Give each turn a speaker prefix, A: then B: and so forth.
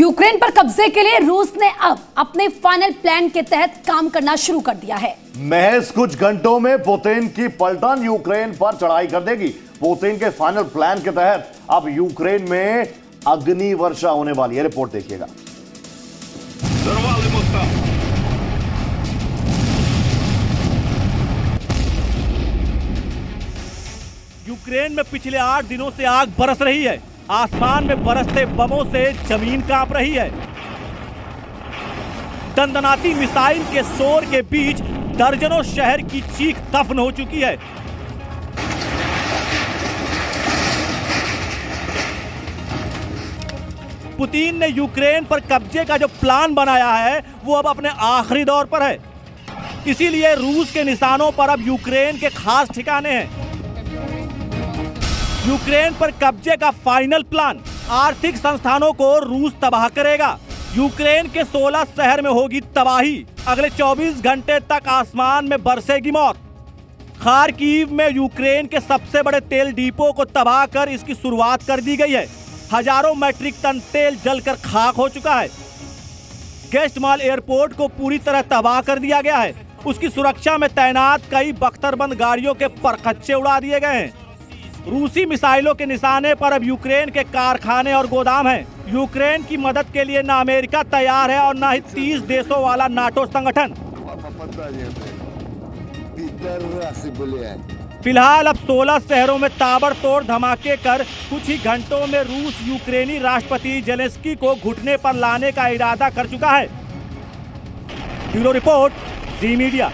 A: Ukraine पर कब्जे के लिए रूस ने अब अपने फाइनल प्लान के तहत काम करना शुरू कर दिया है।
B: महज कुछ घंटों में पुतिन की पलटन यूक्रेन पर चढ़ाई कर देगी। पुतिन के फाइनल प्लान के तहत अब यूक्रेन में अग्नि वर्षा होने वाली है। रिपोर्ट देखिएगा।
C: यूक्रेन में पिछले आठ दिनों से आग बरस रही है। आसमान में बरसते बमों से ज़मीन काँप रही है। दंदनाती मिसाइल के शोर के बीच दर्जनों शहर की चीख दफन हो चुकी है। पुतिन ने यूक्रेन पर कब्जे का जो प्लान बनाया है, वो अब अपने आखिरी दौर पर है। इसीलिए रूस के निशानों पर अब यूक्रेन के खास ठिकाने हैं। यूक्रेन पर कब्जे का फाइनल प्लान। आर्थिक संस्थानों को रूस तबाह करेगा। यूक्रेन के 16 शहर में होगी तबाही। अगले 24 घंटे तक आसमान में बरसेगी मौत। खारकीव में यूक्रेन के सबसे बड़े तेल डिपो को तबाह कर इसकी शुरुआत कर दी गई है। हज़ारों मैट्रिक टन तेल जलकर खाक हो चुका है। गेस्ट मॉल एयरपोर्ट को पूरी तरह तबाह कर दिया गया है। उसकी सुरक्षा में तैनात कई बख्तरबंद गाड़ियों के परखच्चे उड़ा दिए गए हैं। रूसी मिसाइलों के निशाने पर अब यूक्रेन के कारखाने और गोदाम हैं। यूक्रेन की मदद के लिए न अमेरिका तैयार है और न ही तीस देशों वाला नाटो संगठन। फ़िलहाल अब 16 शहरों में ताबड़तोड़ धमाके कर कुछ ही घंटों में रूस यूक्रेनी राष्ट्रपति जेलेंस्की को घुटने पर लाने का इरादा कर चुका है। Bureau report, Zee Media.